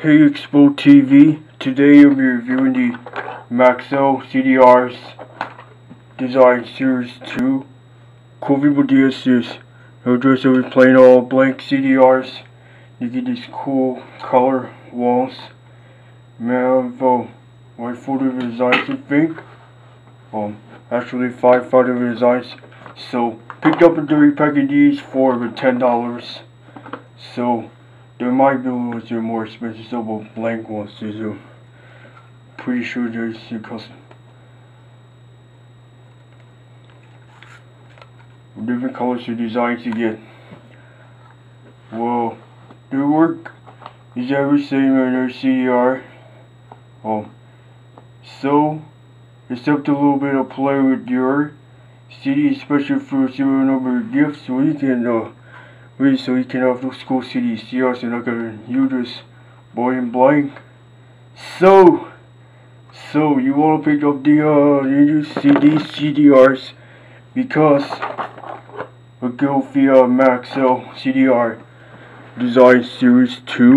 Hey Expo TV, today I'll be reviewing the Maxell CDR's Design Series 2. Cool people is address will be plain all blank CDRs. You get these cool color walls. Uh, white folder designs I think. Um actually five folder designs. So picked up a three pack of these for ten dollars. So there might be a little bit more expensive stuff, but blank ones too. Pretty sure there's a custom. Different colors to designs you get. Well, their work is every in their CDR. Um, so, it's up to a little bit of play with your CD, especially for zero number gifts, you can uh, Really, so you can have those cool CDs. CDRs are not gonna use this boy in blank. So, so you wanna pick up the uh, new CDs, CDRs because a go via Maxell CDR Design Series 2